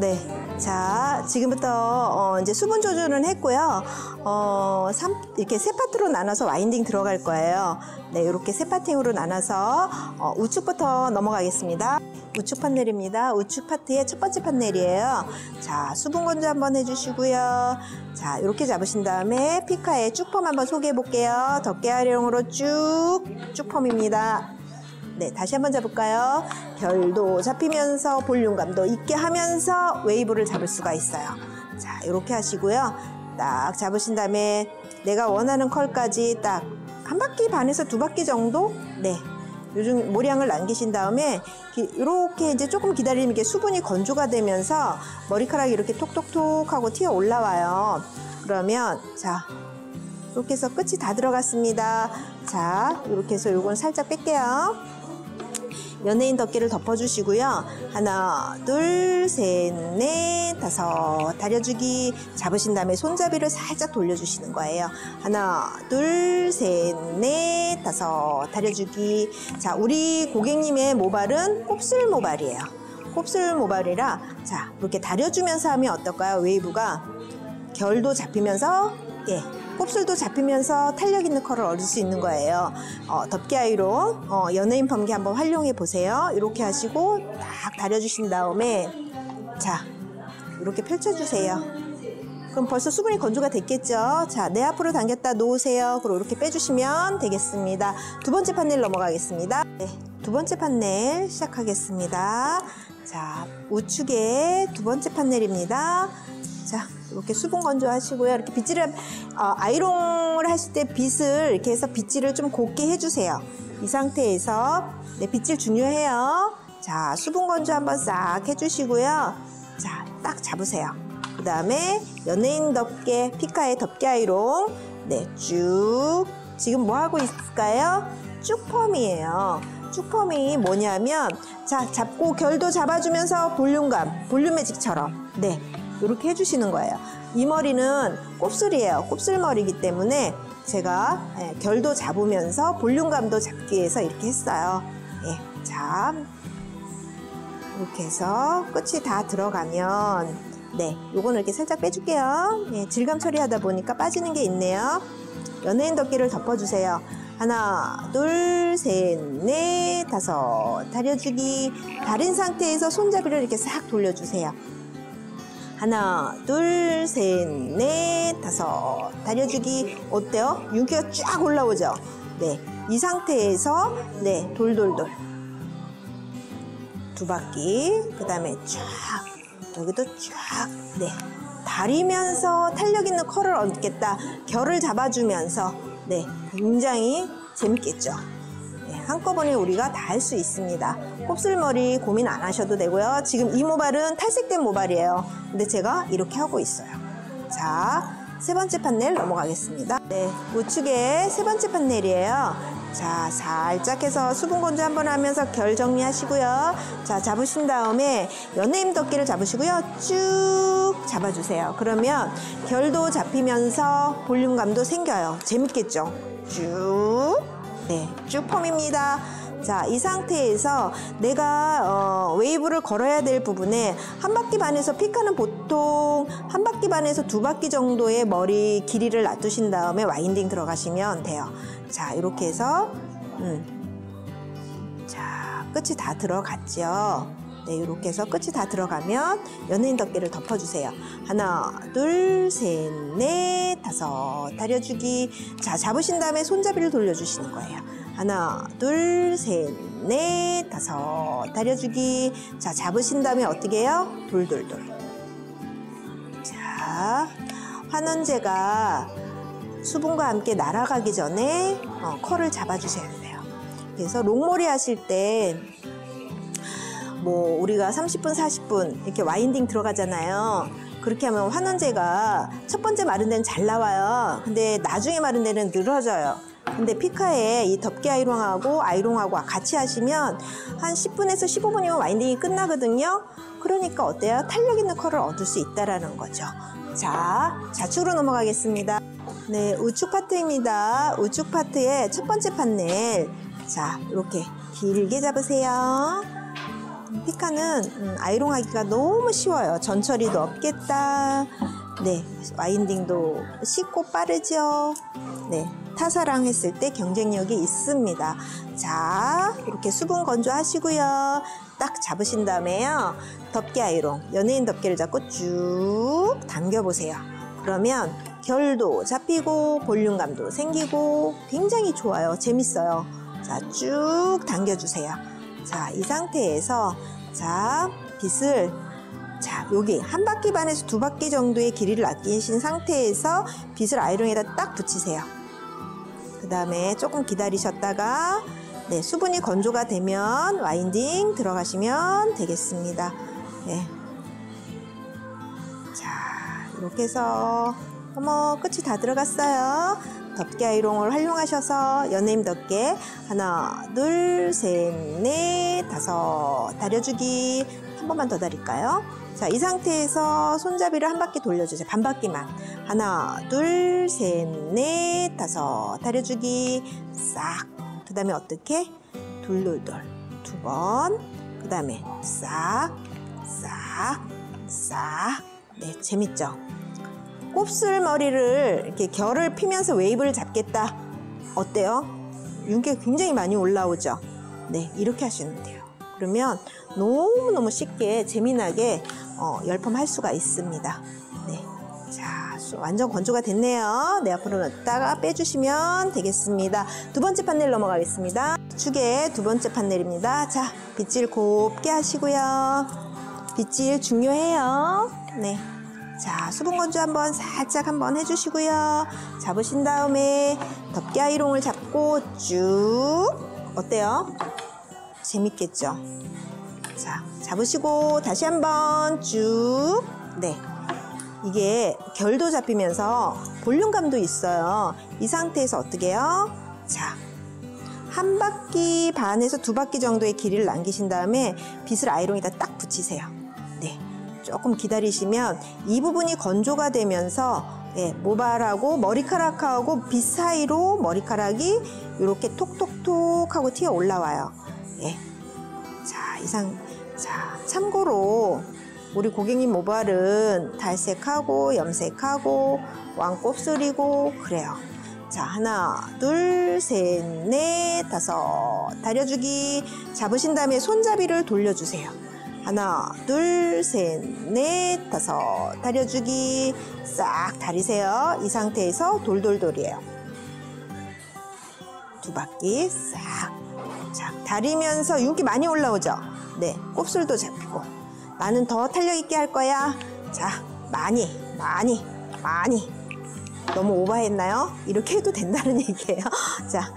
네. 자, 지금부터 어, 이제 수분 조절은 했고요. 어, 삼, 이렇게 세 파트로 나눠서 와인딩 들어갈 거예요. 네, 이렇게 세 파팅으로 나눠서 어, 우측부터 넘어가겠습니다. 우측 판넬입니다. 우측 파트의 첫 번째 판넬이에요. 자, 수분 건조 한번 해주시고요. 자, 이렇게 잡으신 다음에 피카의 쭉펌 한번 소개해 볼게요. 덮개 활용으로 쭉, 쭉펌입니다. 네, 다시 한번 잡을까요? 결도 잡히면서 볼륨감도 있게 하면서 웨이브를 잡을 수가 있어요. 자, 이렇게 하시고요. 딱 잡으신 다음에 내가 원하는 컬까지 딱 한 바퀴 반에서 두 바퀴 정도? 네. 요즘 모량을 남기신 다음에 이렇게 이제 조금 기다리면 이게 수분이 건조가 되면서 머리카락이 이렇게 톡톡톡 하고 튀어 올라와요. 그러면 자 이렇게 해서 끝이 다 들어갔습니다. 자 이렇게 해서 요건 살짝 뺄게요. 연예인 덮개를 덮어주시고요. 하나, 둘, 셋, 넷, 다섯. 다려주기 잡으신 다음에 손잡이를 살짝 돌려주시는 거예요. 하나, 둘, 셋, 넷, 다섯. 다려주기. 자, 우리 고객님의 모발은 곱슬 모발이에요. 곱슬 모발이라 자, 이렇게 다려주면서 하면 어떨까요? 웨이브가 결도 잡히면서 예, 곱슬도 잡히면서 탄력 있는 컬을 얻을 수 있는 거예요. 어, 덮개 아이로 어, 연예인 펌기 한번 활용해 보세요. 이렇게 하시고 딱 다려주신 다음에 자 이렇게 펼쳐주세요. 그럼 벌써 수분이 건조가 됐겠죠? 자, 내 앞으로 당겼다 놓으세요. 그리고 이렇게 빼주시면 되겠습니다. 두 번째 판넬 넘어가겠습니다. 네, 두 번째 판넬 시작하겠습니다. 자, 우측에 두 번째 판넬입니다. 자, 이렇게 수분 건조하시고요. 이렇게 빗질을 어, 아이롱을 하실 때 빗을 이렇게 해서 빗질을 좀 곱게 해주세요. 이 상태에서 네, 빗질 중요해요. 자, 수분 건조 한번 싹 해주시고요. 자, 딱 잡으세요. 그 다음에 연예인 덮개, 피카의 덮개 아이롱 네, 쭉 지금 뭐 하고 있을까요? 쭉 펌이에요. 쭉펌이 뭐냐면 자 잡고 결도 잡아주면서 볼륨감, 볼륨 매직처럼 네 이렇게 해주시는 거예요. 이 머리는 곱슬이에요. 곱슬머리이기 때문에 제가 예, 결도 잡으면서 볼륨감도 잡기 위해서 이렇게 했어요. 예, 자, 이렇게 해서 끝이 다 들어가면 네, 요거는 이렇게 살짝 빼줄게요. 예, 질감 처리하다 보니까 빠지는 게 있네요. 연예인 덮개를 덮어주세요. 하나, 둘, 셋, 넷, 다섯. 다려주기. 다른 상태에서 손잡이를 이렇게 싹 돌려주세요. 하나, 둘, 셋, 넷, 다섯. 다려주기 어때요? 윤기가 쫙 올라오죠? 네. 이 상태에서 네, 돌돌돌. 두 바퀴. 그 다음에 쫙. 여기도 쫙. 네. 다리면서 탄력 있는 컬을 얻겠다. 결을 잡아주면서 네, 굉장히 재밌겠죠. 한꺼번에 우리가 다 할 수 있습니다. 곱슬머리 고민 안 하셔도 되고요. 지금 이 모발은 탈색된 모발이에요. 근데 제가 이렇게 하고 있어요. 자, 세 번째 판넬 넘어가겠습니다. 네, 우측에 세 번째 판넬이에요. 자, 살짝 해서 수분 건조 한번 하면서 결 정리하시고요. 자, 잡으신 다음에 연예인 덮개를 잡으시고요. 쭉 잡아주세요. 그러면 결도 잡히면서 볼륨감도 생겨요. 재밌겠죠? 쭉. 네, 쭉 펌입니다. 자, 이 상태에서 내가 어, 웨이브를 걸어야 될 부분에 한 바퀴 반에서 피카는 보통 한 바퀴 반에서 두 바퀴 정도의 머리 길이를 놔두신 다음에 winding 들어가시면 돼요. 자, 이렇게 해서 음. 자, 끝이 다 들어갔죠. 네, 이렇게 해서 끝이 다 들어가면 연예인 덮개를 덮어주세요. 하나, 둘, 셋, 넷, 다섯. 다려주기. 자, 잡으신 다음에 손잡이를 돌려주시는 거예요. 하나, 둘, 셋, 넷, 다섯. 다려주기. 자, 잡으신 다음에 어떻게 해요? 돌돌돌. 자, 환원제가 수분과 함께 날아가기 전에 어, 컬을 잡아주셔야 돼요. 그래서 롱머리 하실 때 뭐 우리가 30분, 40분 이렇게 와인딩 들어가잖아요. 그렇게 하면 환원제가 첫 번째 마른 데는 잘 나와요. 근데 나중에 마른 데는 늘어져요. 근데 피카에 이 덮개 아이롱하고 아이롱하고 같이 하시면 한 10분에서 15분이면 와인딩이 끝나거든요. 그러니까 어때요? 탄력 있는 컬을 얻을 수 있다라는 거죠. 자, 좌측으로 넘어가겠습니다. 네, 우측 파트입니다. 우측 파트의 첫 번째 판넬. 자, 이렇게 길게 잡으세요. 피카는 음, 아이롱하기가 너무 쉬워요. 전처리도 없겠다. 네, 와인딩도 쉽고 빠르죠. 네, 타사랑 했을 때 경쟁력이 있습니다. 자, 이렇게 수분 건조하시고요. 딱 잡으신 다음에요. 덮개 아이롱, 연예인 덮개를 잡고 쭉 당겨보세요. 그러면 결도 잡히고 볼륨감도 생기고 굉장히 좋아요. 재밌어요. 자, 쭉 당겨주세요. 자, 이 상태에서 자, 빗을 자, 여기 한 바퀴 반에서 두 바퀴 정도의 길이를 아끼신 상태에서 빗을 아이롱에다 딱 붙이세요. 그 다음에 조금 기다리셨다가 네, 수분이 건조가 되면 와인딩 들어가시면 되겠습니다. 네. 자, 이렇게 해서 어머 끝이 다 들어갔어요. 덮개 아이롱을 활용하셔서 연예인 덮개 하나, 둘, 셋, 넷, 다섯 다려주기 한 번만 더 다릴까요? 자, 이 상태에서 손잡이를 한 바퀴 돌려주세요. 반 바퀴만. 하나, 둘, 셋, 넷, 다섯 다려주기 싹. 그 다음에 어떻게? 돌돌돌 두 번. 그 다음에 싹, 싹, 싹. 네, 재밌죠? 곱슬머리를 이렇게 결을 피면서 웨이브를 잡겠다. 어때요? 윤기가 굉장히 많이 올라오죠? 네, 이렇게 하시면 돼요. 그러면 너무너무 쉽게 재미나게 어, 열펌할 수가 있습니다. 네. 자, 완전 건조가 됐네요. 네, 앞으로 넣다가 빼주시면 되겠습니다. 두 번째 판넬 넘어가겠습니다. 축의 두 번째 판넬입니다. 자, 빗질 곱게 하시고요. 빗질 중요해요. 네. 자, 수분 건조 한번 살짝 한번 해주시고요. 잡으신 다음에 덮개 아이롱을 잡고 쭉 어때요? 재밌겠죠? 자, 잡으시고 다시 한번 쭉 네. 이게 결도 잡히면서 볼륨감도 있어요. 이 상태에서 어떻게 해요? 자, 한 바퀴 반에서 두 바퀴 정도의 길이를 남기신 다음에 빗을 아이롱에다 딱 붙이세요. 네. 조금 기다리시면 이 부분이 건조가 되면서 예, 모발하고 머리카락하고 빗 사이로 머리카락이 이렇게 톡톡톡 하고 튀어 올라와요. 예. 자, 이상, 자, 참고로 우리 고객님 모발은 탈색하고 염색하고 왕곱슬이고 그래요. 자, 하나, 둘, 셋, 넷, 다섯. 다려주기. 잡으신 다음에 손잡이를 돌려주세요. 하나, 둘, 셋, 넷, 다섯. 다려주기. 싹 다리세요. 이 상태에서 돌돌돌이에요. 두 바퀴 싹. 자, 다리면서 윤기 많이 올라오죠? 네, 곱슬도 잡히고. 나는 더 탄력 있게 할 거야. 자, 많이, 많이, 많이. 너무 오버했나요? 이렇게 해도 된다는 얘기예요. 자,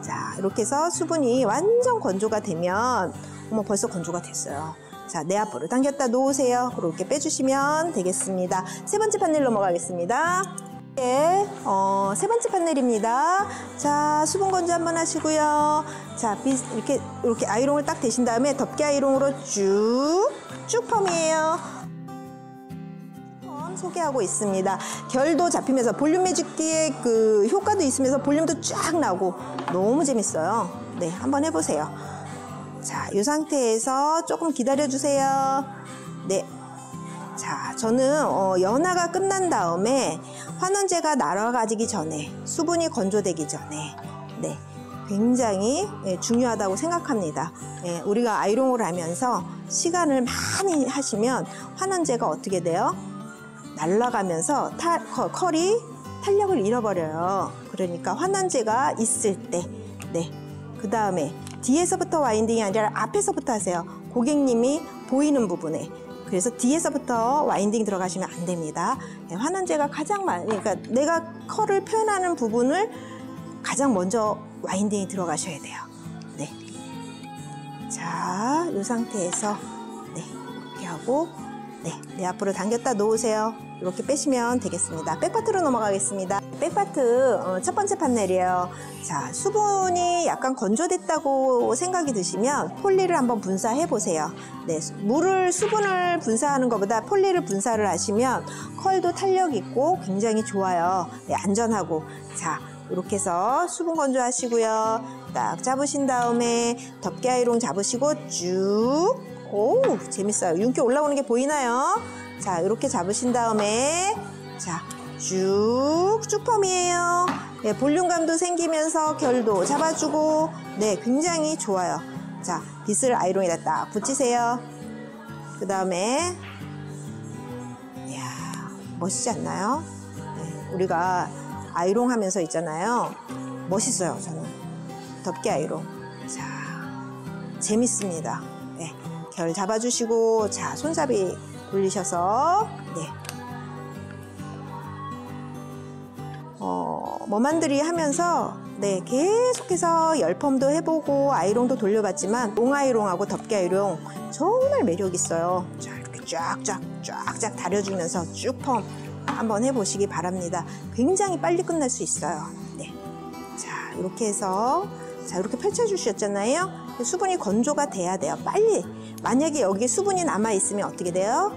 자, 이렇게 해서 수분이 완전 건조가 되면, 어머, 벌써 건조가 됐어요. 자, 내 앞으로 당겼다 놓으세요. 그렇게 빼주시면 되겠습니다. 세 번째 판넬 넘어가겠습니다. 네, 어, 세 번째 판넬입니다. 자, 수분 건조 한번 하시고요. 자, 비, 이렇게, 이렇게 아이롱을 딱 대신 다음에 덮개 아이롱으로 쭉, 쭉 펌이에요. 펌 소개하고 있습니다. 결도 잡히면서 볼륨 매직기의 그 효과도 있으면서 볼륨도 쫙 나고 너무 재밌어요. 네, 한번 해보세요. 자, 이 상태에서 조금 기다려주세요. 네. 자, 저는 어, 연화가 끝난 다음에 환원제가 날아가지기 전에 수분이 건조되기 전에 네, 굉장히 예, 중요하다고 생각합니다. 예, 우리가 아이롱을 하면서 시간을 많이 하시면 환원제가 어떻게 돼요? 날아가면서 타, 커, 컬이 탄력을 잃어버려요. 그러니까 환원제가 있을 때, 네, 그 다음에 뒤에서부터 와인딩이 아니라 앞에서부터 하세요. 고객님이 보이는 부분에. 그래서 뒤에서부터 와인딩 들어가시면 안 됩니다. 네, 환원제가 가장 많이, 그러니까 내가 컬을 표현하는 부분을 가장 먼저 와인딩이 들어가셔야 돼요. 네. 자, 이 상태에서, 네, 이렇게 하고, 네, 내 앞으로 당겼다 놓으세요. 이렇게 빼시면 되겠습니다. 백파트로 넘어가겠습니다. 백파트 어, 첫 번째 판넬이에요. 자, 수분이 약간 건조됐다고 생각이 드시면 폴리를 한번 분사해 보세요. 네, 물을 수분을 분사하는 것보다 폴리를 분사를 하시면 컬도 탄력 있고 굉장히 좋아요. 네, 안전하고 자. 이렇게 해서 수분 건조하시고요. 딱 잡으신 다음에 덮개 아이롱 잡으시고 쭉 오, 재밌어요. 윤기 올라오는 게 보이나요? 자, 이렇게 잡으신 다음에, 자, 쭉, 쭉펌이에요. 네, 볼륨감도 생기면서 결도 잡아주고, 네, 굉장히 좋아요. 자, 빗을 아이롱에다 딱 붙이세요. 그 다음에, 이야, 멋있지 않나요? 네, 우리가 아이롱 하면서 있잖아요. 멋있어요, 저는. 덮개 아이롱. 자, 재밌습니다. 네, 결 잡아주시고, 자, 손잡이 돌리셔서, 네. 머만들이 하면서, 네, 계속해서 열펌도 해보고, 아이롱도 돌려봤지만, 롱아이롱하고 덮개 아이롱 정말 매력 있어요. 자, 이렇게 쫙쫙, 쫙쫙 다려주면서 쭉펌 한번 해보시기 바랍니다. 굉장히 빨리 끝날 수 있어요. 네. 자, 이렇게 해서, 자, 이렇게 펼쳐주셨잖아요. 수분이 건조가 돼야 돼요. 빨리. 만약에 여기에 수분이 남아있으면 어떻게 돼요?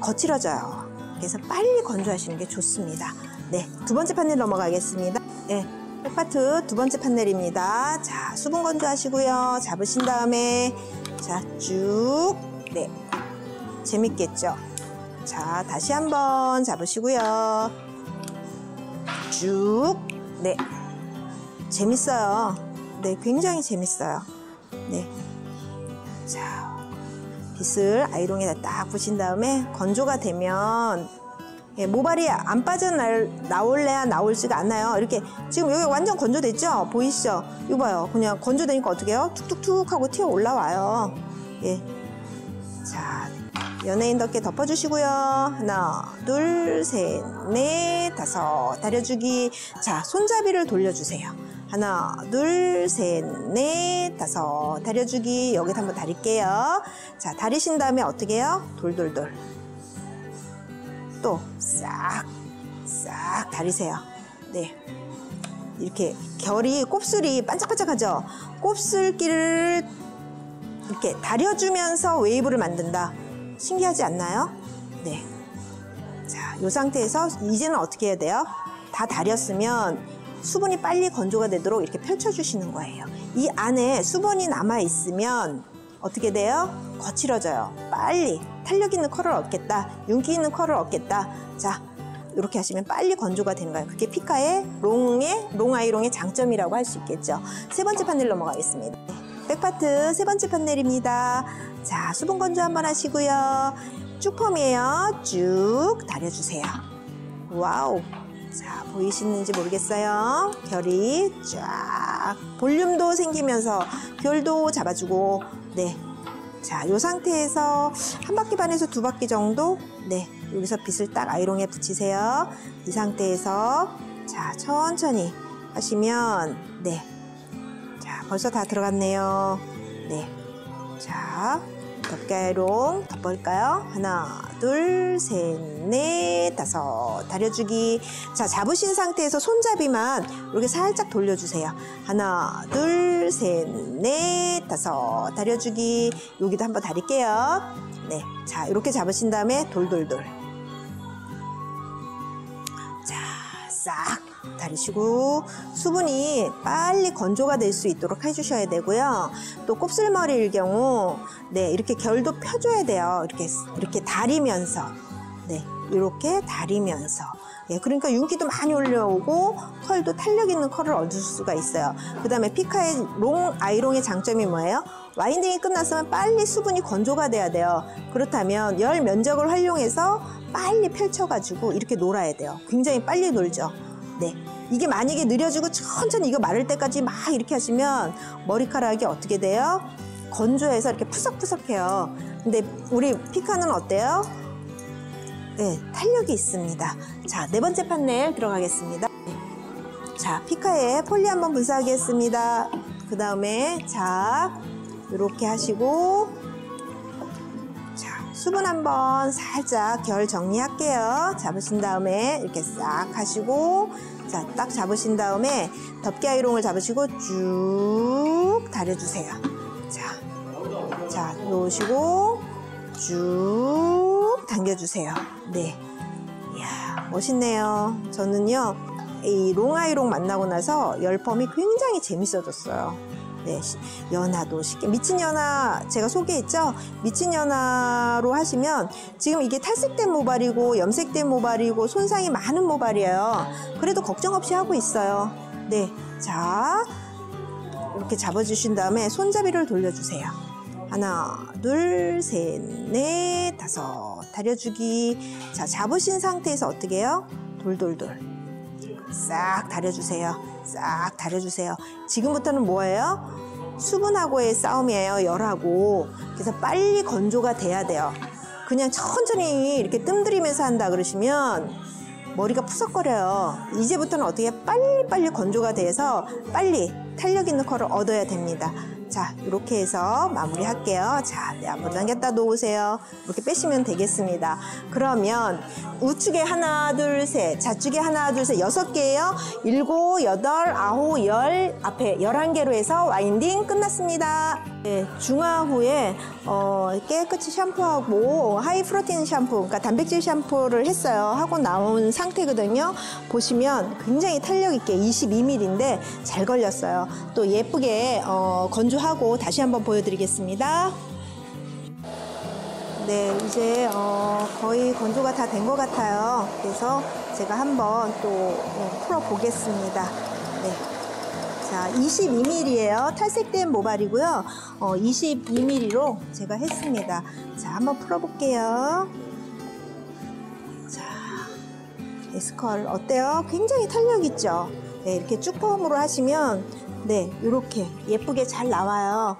거칠어져요. 그래서 빨리 건조하시는 게 좋습니다. 네, 두 번째 판넬 넘어가겠습니다. 네, 백파트 두 번째 판넬입니다. 자, 수분 건조하시고요. 잡으신 다음에 자, 쭉. 네, 재밌겠죠? 자, 다시 한번 잡으시고요. 쭉. 네, 재밌어요. 네, 굉장히 재밌어요. 네. 자, 빗을 아이롱에다 딱 부신 다음에 건조가 되면 예, 모발이 안 빠져나올래야 나올지가 않나요? 이렇게 지금 여기 완전 건조됐죠? 보이시죠? 이거 봐요. 그냥 건조되니까 어떻게 해요? 툭툭툭 하고 튀어 올라와요. 예. 자, 연예인 덮개 덮어주시고요. 하나, 둘, 셋, 넷, 다섯. 다려주기. 자, 손잡이를 돌려주세요. 하나, 둘, 셋, 넷, 다섯. 다려주기. 여기다 한번 다릴게요. 자, 다리신 다음에 어떻게 해요? 돌돌돌. 또 싹, 싹 다리세요. 네. 이렇게 결이, 곱슬이 반짝반짝하죠? 곱슬기를 이렇게 다려주면서 웨이브를 만든다. 신기하지 않나요? 네. 자, 이 상태에서 이제는 어떻게 해야 돼요? 다 다렸으면 수분이 빨리 건조가 되도록 이렇게 펼쳐주시는 거예요. 이 안에 수분이 남아있으면 어떻게 돼요? 거칠어져요. 빨리 탄력 있는 컬을 얻겠다. 윤기 있는 컬을 얻겠다. 자, 이렇게 하시면 빨리 건조가 되는 거예요. 그게 피카의 롱의 롱아이롱의 장점이라고 할 수 있겠죠. 세 번째 판넬 넘어가겠습니다. back 파트 세 번째 판넬입니다. 자, 수분 건조 한번 하시고요. 쭉 펌이에요. 쭉 다려주세요. 와우. 자, 보이시는지 모르겠어요. 결이 쫙 볼륨도 생기면서 결도 잡아주고 네. 자, 이 상태에서 한 바퀴 반에서 두 바퀴 정도 네. 여기서 빗을 딱 아이롱에 붙이세요. 이 상태에서 자, 천천히 하시면 네. 자, 벌써 다 들어갔네요. 네. 자, 덮개롱 덮을까요? 하나, 둘, 셋, 넷, 다섯. 다려주기. 자, 잡으신 상태에서 손잡이만 이렇게 살짝 돌려주세요. 하나, 둘, 셋, 넷, 다섯. 다려주기. 여기도 한번 다릴게요. 네. 자, 이렇게 잡으신 다음에 돌돌돌. 다리시고 수분이 빨리 건조가 될 수 있도록 해주셔야 되고요. 또 곱슬머리일 경우 네 이렇게 결도 펴줘야 돼요. 이렇게 이렇게 다리면서 네 이렇게 다리면서 예, 그러니까 윤기도 많이 올려오고 컬도 탄력 있는 컬을 얻을 수가 있어요. 그 다음에 피카의 롱 아이롱의 장점이 뭐예요? winding이 끝났으면 빨리 수분이 건조가 돼야 돼요. 그렇다면 열 면적을 활용해서 빨리 펼쳐가지고 이렇게 놀아야 돼요. 굉장히 빨리 놀죠. 네. 이게 만약에 느려지고 천천히 이거 마를 때까지 막 이렇게 하시면 머리카락이 어떻게 돼요? 건조해서 이렇게 푸석푸석해요. 근데 우리 피카는 어때요? 네, 탄력이 있습니다. 자, 네 번째 판넬 들어가겠습니다. 네. 자, 피카에 폴리 한번 분사하겠습니다. 그 다음에, 자, 이렇게 하시고, 자, 수분 한번 살짝 결 정리할게요. 잡으신 다음에 이렇게 싹 하시고, 자, 딱 잡으신 다음에 덮개 아이롱을 잡으시고 쭉 다려주세요. 자, 자, 놓으시고 쭉 당겨주세요. 네. 이야, 멋있네요. 저는요, 이 롱아이롱 만나고 나서 열펌이 굉장히 재밌어졌어요. 네, 시- 연화도 쉽게 미친 연화 제가 소개했죠. 미친 연화로 하시면 지금 이게 탈색된 모발이고 염색된 모발이고 손상이 많은 모발이에요. 그래도 걱정 없이 하고 있어요. 네, 자 이렇게 잡아주신 다음에 손잡이를 돌려주세요. 하나, 둘, 셋, 넷, 다섯. 다려주기. 자, 잡으신 상태에서 어떻게 해요? 돌돌돌. 싹 다려주세요. 싹 다려주세요. 지금부터는 뭐예요? 수분하고의 싸움이에요. 열하고. 그래서 빨리 건조가 돼야 돼요. 그냥 천천히 이렇게 뜸들이면서 한다 그러시면 머리가 푸석거려요. 이제부터는 어떻게 빨리빨리 건조가 돼서 빨리 탄력 있는 컬을 얻어야 됩니다. 자, 이렇게 해서 마무리할게요. 자, 네, 앞으로 당겼다 놓으세요. 이렇게 빼시면 되겠습니다. 그러면 우측에 하나, 둘, 셋, 좌측에 하나, 둘, 셋, 여섯 개예요. 일곱, 여덟, 아홉, 열, 앞에 열한 개로 해서 winding 끝났습니다. 네, 중화 후에 어, 깨끗이 샴푸하고 high protein 샴푸, 그러니까 단백질 샴푸를 했어요. 하고 나온 상태거든요. 보시면 굉장히 탄력 있게 22mm인데 잘 걸렸어요. 또 예쁘게 어, 건조 하고 다시 한번 보여드리겠습니다. 네, 이제 어, 거의 건조가 다 된 것 같아요. 그래서 제가 한번 또 어, 풀어 보겠습니다. 네. 자, 22mm예요. 탈색된 모발이고요. 어, 22mm로 제가 했습니다. 자, 한번 풀어볼게요. 자, 에스컬 어때요? 굉장히 탄력 있죠? 네, 이렇게 쭉 펌으로 하시면 네, 이렇게 예쁘게 잘 나와요.